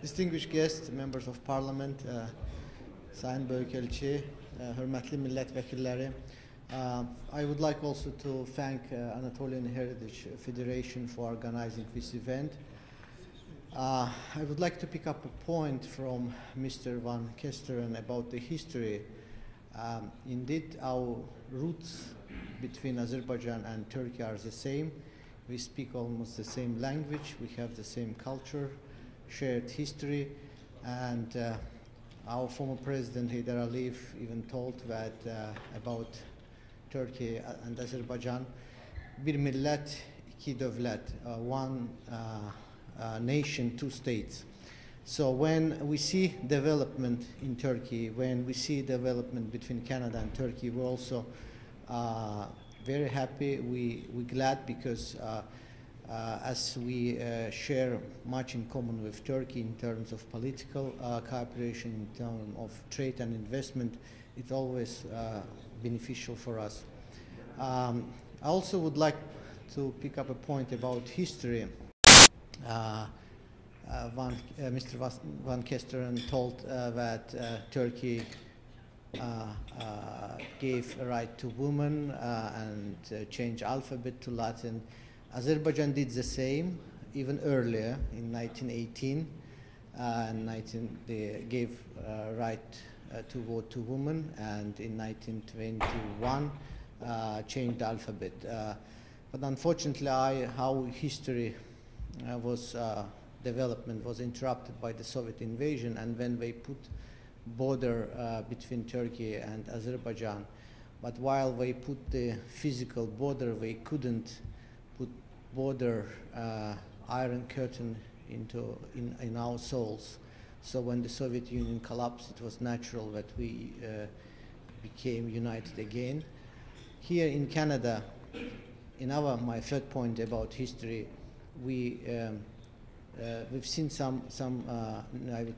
distinguished guests, members of parliament, uh, Sayın Büyükelçi, uh, hürmetli milletvekilleri. Uh, I would like also to thank uh, Anatolian Heritage Federation for organizing this event. Uh, I would like to pick up a point from Mr. Van Kesteren about the history. Um, indeed, our roots between Azerbaijan and Turkey are the same. We speak almost the same language, we have the same culture, shared history, and uh, our former president Heydar Aliyev even told that uh, about Turkey and Azerbaijan, bir millet, iki devlet, uh, one uh, nation, two states. So when we see development in Turkey, when we see development between Canada and Turkey, we're also uh, very happy. We we glad because uh, as we uh, share much in common with Turkey in terms of political uh, cooperation, in terms of trade and investment, it's always uh, beneficial for us. Um, I also would like to pick up a point about history. Uh, uh, Van, uh, Mr. Van Kesteren told uh, that uh, Turkey uh, uh, gave a right to women uh, and uh, changed alphabet to Latin. Azerbaijan did the same even earlier in 1918. Uh, and 19, they gave uh, right uh, to vote to women, and in 1921 uh, changed the alphabet. But unfortunately, I, how history was development was interrupted by the Soviet invasion, and when they put border uh, between Turkey and Azerbaijan, but while they put the physical border, they couldn't put border uh, iron curtain into in, in our souls. So when the Soviet Union collapsed, it was natural that we uh, became united again. Here in Canada, in our my third point about history, we um, uh, we've seen some some uh, I would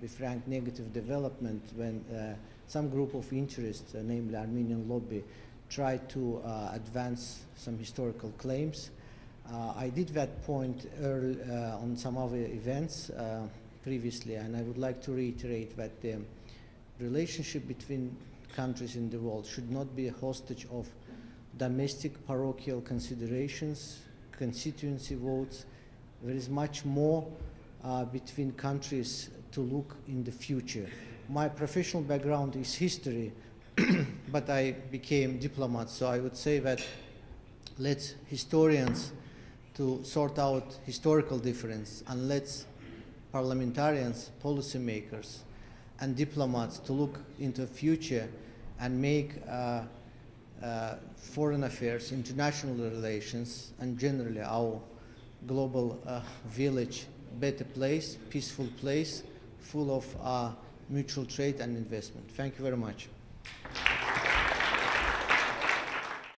be frank negative development when uh, some group of interests, uh, namely Armenian lobby, tried to uh, advance some historical claims. Uh, I did that point early, uh, on some other events previously, and I would like to reiterate that the relationship between countries in the world should not be a hostage of domestic parochial considerations, constituency votes. There is much more uh, between countries to look in the future. My professional background is history, but I became diplomat, so I would say that let's historians to sort out historical difference and let's parliamentarians, policymakers, and diplomats to look into the future and make uh, uh, foreign affairs, international relations, and generally our global uh, village better place, peaceful place, full of uh, mutual trade and investment. Thank you very much.